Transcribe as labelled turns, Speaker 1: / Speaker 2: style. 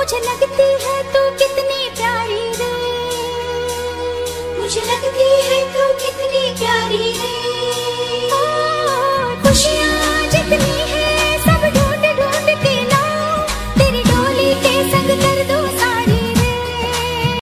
Speaker 1: मुझे लगती है तू कितनी प्यारी रे।
Speaker 2: मुझे लगती है